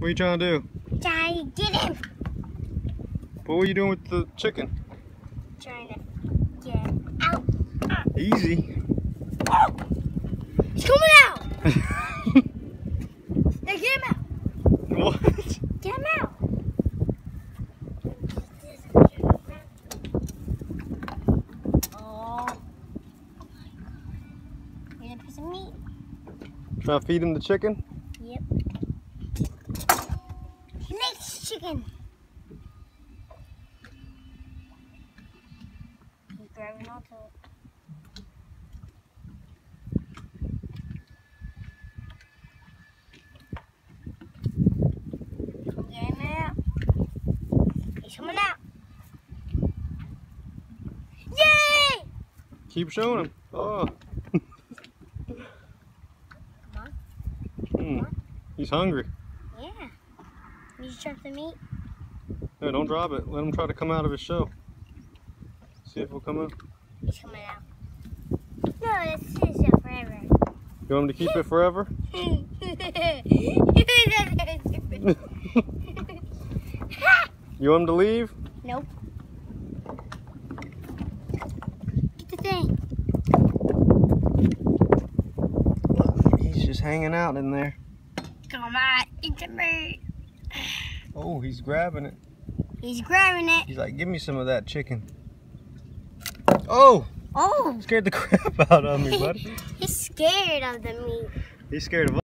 What are you trying to do? Trying to get him. What were you doing with the chicken? Trying to get out. Easy. Oh! He's coming out! Now get him out! what? Get him out! Oh. Need a piece of meat? Trying to feed him the chicken? Chicken. He's grabbing onto it. Get him. He's coming out. Yay! Keep showing him. Oh. on. Hmm. He's hungry. Yeah. You drop the meat. No, don't drop it. Let him try to come out of his shell. See if he'll come out. He's coming out. No, that's his uh, forever. You want him to keep it forever? You want him to leave? nope. Get the thing. He's just hanging out in there. Come on, eat the meat. Oh, he's grabbing it. He's grabbing it. He's like, give me some of that chicken. Oh, Oh, scared the crap out of me, buddy. he's scared of the meat. He's scared of